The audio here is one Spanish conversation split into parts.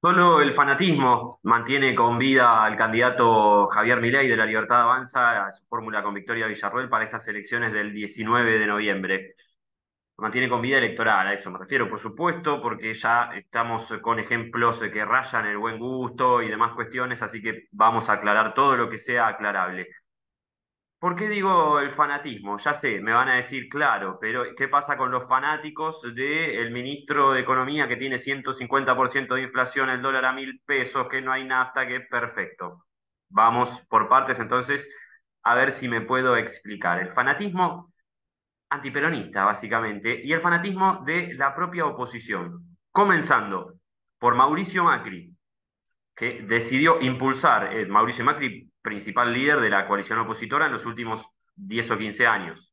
Solo el fanatismo mantiene con vida al candidato Javier Milei de la Libertad Avanza a su fórmula con Victoria Villarroel para estas elecciones del 19 de noviembre. Mantiene con vida electoral, a eso me refiero, por supuesto, porque ya estamos con ejemplos que rayan el buen gusto y demás cuestiones, así que vamos a aclarar todo lo que sea aclarable. ¿Por qué digo el fanatismo? Ya sé, me van a decir, claro, pero ¿qué pasa con los fanáticos del ministro de Economía que tiene 150% de inflación, el dólar a mil pesos, que no hay nafta, que perfecto? Vamos por partes entonces a ver si me puedo explicar. El fanatismo antiperonista, básicamente, y el fanatismo de la propia oposición, comenzando por Mauricio Macri, que decidió impulsar, eh, Mauricio Macri, principal líder de la coalición opositora en los últimos 10 o 15 años.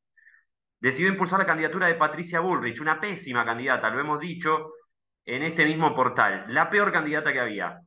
Decidió impulsar la candidatura de Patricia Bullrich, una pésima candidata, lo hemos dicho en este mismo portal, la peor candidata que había.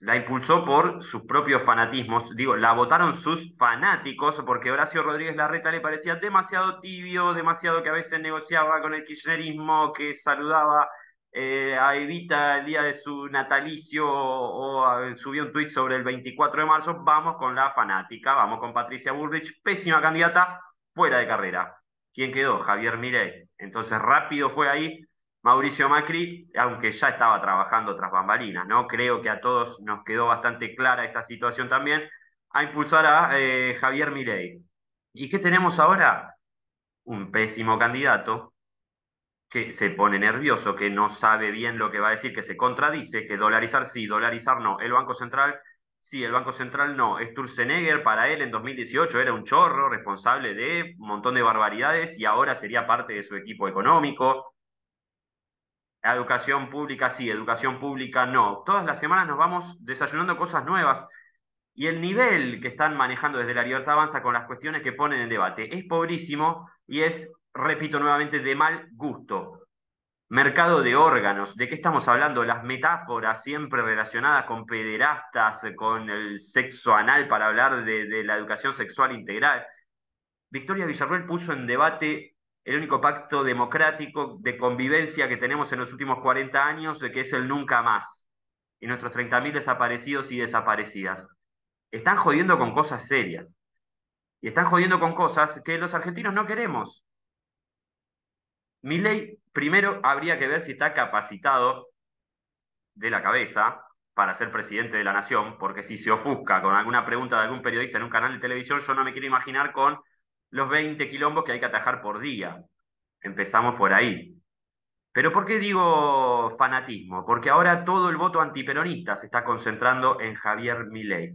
La impulsó por sus propios fanatismos, digo, la votaron sus fanáticos porque Horacio Rodríguez Larreta le parecía demasiado tibio, demasiado que a veces negociaba con el kirchnerismo, que saludaba eh, a Evita el día de su natalicio o, subió un tuit sobre el 24 de marzo, vamos con la fanática, vamos con Patricia Bullrich, pésima candidata, fuera de carrera. ¿Quién quedó? Javier Milei. Entonces rápido fue ahí Mauricio Macri, aunque ya estaba trabajando tras bambalinas, ¿no? Creo que a todos nos quedó bastante clara esta situación también, a impulsar a eh, Javier Milei. ¿Y qué tenemos ahora? Un pésimo candidato que se pone nervioso, que no sabe bien lo que va a decir, que se contradice, que dolarizar sí, dolarizar no. El Banco Central, sí, el Banco Central no. Sturzenegger para él en 2018 era un chorro, responsable de un montón de barbaridades y ahora sería parte de su equipo económico. Educación pública sí, educación pública no. Todas las semanas nos vamos desayunando cosas nuevas. Y el nivel que están manejando desde la Libertad Avanza con las cuestiones que ponen en debate es pobrísimo y es repito nuevamente, de mal gusto. Mercado de órganos, ¿de qué estamos hablando? Las metáforas siempre relacionadas con pederastas, con el sexo anal para hablar de, la educación sexual integral. Victoria Villarruel puso en debate el único pacto democrático de convivencia que tenemos en los últimos 40 años, que es el nunca más, y nuestros 30.000 desaparecidos y desaparecidas. Están jodiendo con cosas serias. Y están jodiendo con cosas que los argentinos no queremos. Milei, primero habría que ver si está capacitado de la cabeza para ser presidente de la nación, porque si se ofusca con alguna pregunta de algún periodista en un canal de televisión, yo no me quiero imaginar con los 20 quilombos que hay que atajar por día. Empezamos por ahí. Pero ¿por qué digo fanatismo? Porque ahora todo el voto antiperonista se está concentrando en Javier Milei.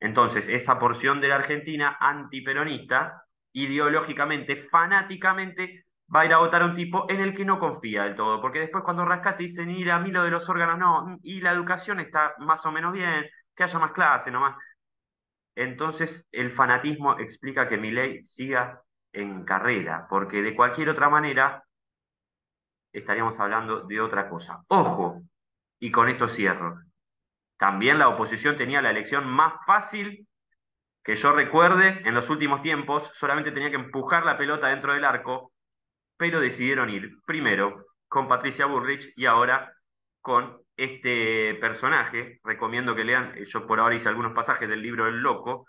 Entonces, esa porción de la Argentina antiperonista, ideológicamente, fanáticamente, va a ir a votar a un tipo en el que no confía del todo, porque después cuando rascate dicen, ir a mí lo de los órganos no, y la educación está más o menos bien, que haya más clase nomás. Entonces el fanatismo explica que mi ley siga en carrera, porque de cualquier otra manera estaríamos hablando de otra cosa. Ojo, y con esto cierro. También la oposición tenía la elección más fácil que yo recuerde en los últimos tiempos, solamente tenía que empujar la pelota dentro del arco pero decidieron ir primero con Patricia Burrich y ahora con este personaje. Recomiendo que lean, yo por ahora hice algunos pasajes del libro El Loco,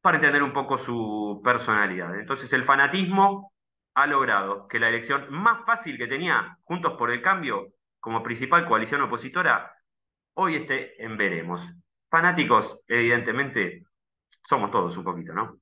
para entender un poco su personalidad. Entonces el fanatismo ha logrado que la elección más fácil que tenía Juntos por el Cambio como principal coalición opositora, hoy esté en veremos. Fanáticos, evidentemente, somos todos un poquito, ¿no?